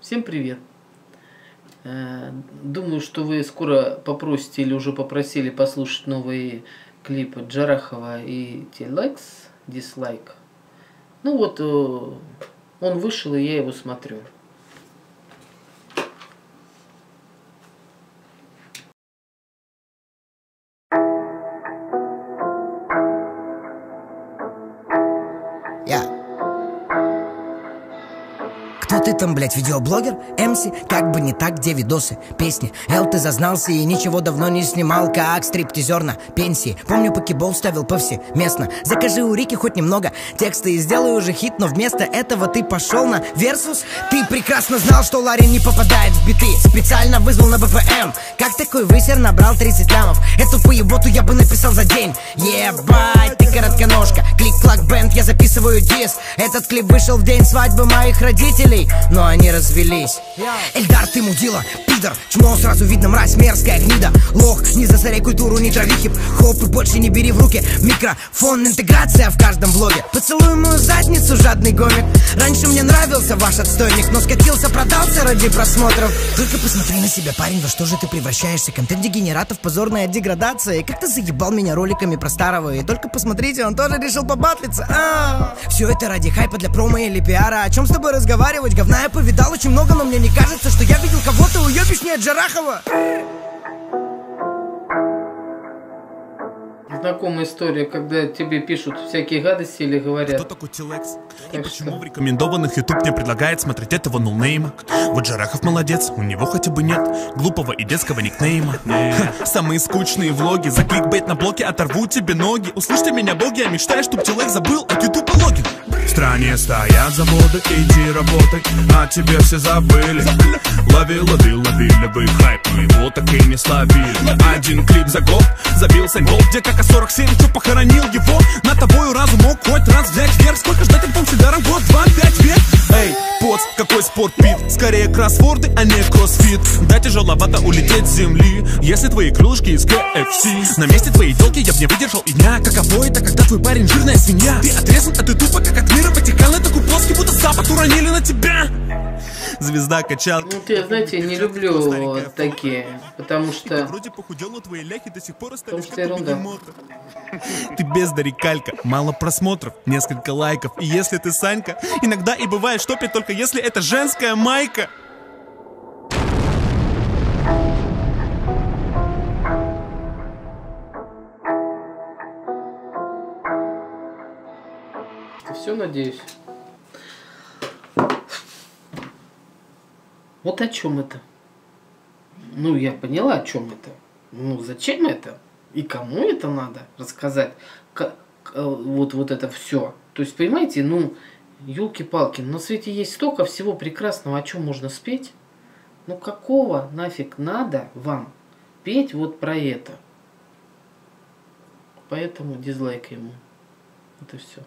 Всем привет! Э, думаю, что вы скоро попросите или уже попросили послушать новые клипы Джарахова и T-Likes, Dislike. Ну вот, э, он вышел, и я его смотрю. Ты там, блядь, видеоблогер? MC? Как бы не так, где видосы, песни? Эл, ты зазнался и ничего давно не снимал Как стриптизер на пенсии. Помню, покебол ставил повсеместно Закажи у Рики хоть немного текста И сделай уже хит, но вместо этого ты пошел на Версус. Ты прекрасно знал, что Ларин не попадает в биты. Специально вызвал на BPM Как такой высер набрал 30 лямов Эту поеботу я бы написал за день. Ебать, коротконожка Клик-клак бенд, я записываю дис Этот клип вышел в день свадьбы моих родителей но они развелись. Эльдар, ты мудила, пидор. Чмо сразу видно, мразь, мерзкая гнида. Лох, не засоряй культуру, не трави хип-хоп И больше не бери в руки. Микрофон Интеграция в каждом влоге Поцелуй мою задницу, жадный гомик. Раньше мне нравился ваш отстойник Но скатился, продался ради просмотров. Только посмотри на себя, парень, во что же ты превращаешься? Контент дегенератов, позорная деградация. И как ты заебал меня роликами про старого? И только посмотрите, он тоже решил побатлиться а -а -а. Все это ради хайпа для промо или пиара О чем с тобой разговаривать? говна Я повидал очень много, но мне не кажется, что я видел кого-то уебищнее Джарахова знакомая история, когда тебе пишут всякие гадости или говорят. Кто такой Тилэкс? И почему в рекомендованных YouTube мне предлагает смотреть этого ноунейма? Вот Джарахов молодец, у него хотя бы нет глупого и детского никнейма. Ха, самые скучные влоги, за кликбейт на блоке оторву тебе ноги. Услышьте меня, боги, я мечтаю, чтоб Тилэкс забыл от YouTube логин. В стране стоят заводы, иди работай, а тебе все забыли. Лови, лови, лови, лови хайп, мы его так и не словили. Один клип за год забился гол, где как 47, кто похоронил его? На тобою разум мог хоть раз взять вверх Сколько ждать альбом с ударом год, два, пять век Эй, поц, какой спорт пит? Скорее кроссворды, а не кроссфит. Да тяжеловато улететь с земли. Если твои крылышки из KFC На месте твоей телки я б не выдержал и дня. Каково это, когда твой парень жирная свинья. Ты отрезан, а ты тупо, как от мира Ватикан Это плоский, будто запад уронили на тебя звезда качал. Ну, ты, знаете, не люблю вот такие, потому что... Вроде похудел, но твои ляхи до сих пор остались как ерунда. Ты бездари калька, мало просмотров, несколько лайков. И если ты Санька, иногда и бывает штопит, только если это женская майка. Все, надеюсь. Вот о чем это? Ну, я поняла, о чем это. Ну, зачем это? И кому это надо рассказать? К, к, вот, вот это все. То есть, понимаете, ну, елки-палки, на свете есть столько всего прекрасного, о чем можно спеть. Ну, какого нафиг надо вам петь вот про это? Поэтому дизлайк ему. Это все.